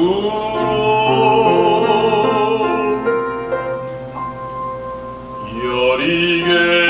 구로 여리게